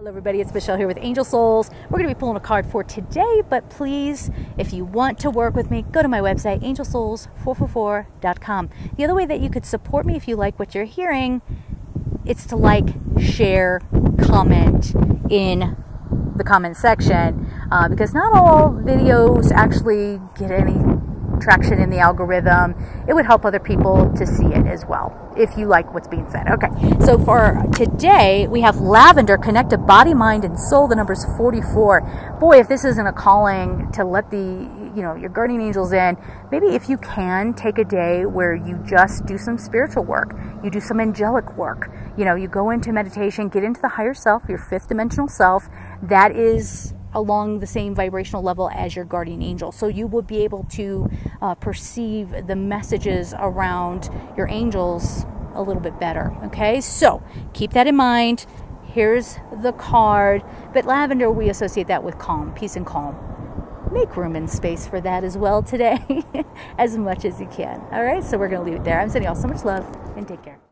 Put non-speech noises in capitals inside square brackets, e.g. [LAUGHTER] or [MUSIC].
Hello, everybody. It's Michelle here with Angel Souls. We're going to be pulling a card for today, but please, if you want to work with me, go to my website, angelsouls444.com. The other way that you could support me if you like what you're hearing, it's to like, share, comment in the comment section uh, because not all videos actually get any traction in the algorithm, it would help other people to see it as well if you like what's being said. Okay, so for today, we have lavender connect body, mind, and soul. The number is 44. Boy, if this isn't a calling to let the you know your guardian angels in, maybe if you can take a day where you just do some spiritual work, you do some angelic work. You know, you go into meditation, get into the higher self, your fifth dimensional self. That is along the same vibrational level as your guardian angel. So you will be able to uh, perceive the messages around your angels a little bit better. Okay, so keep that in mind. Here's the card. But lavender, we associate that with calm, peace, and calm. Make room and space for that as well today, [LAUGHS] as much as you can. All right, so we're going to leave it there. I'm sending you all so much love and take care.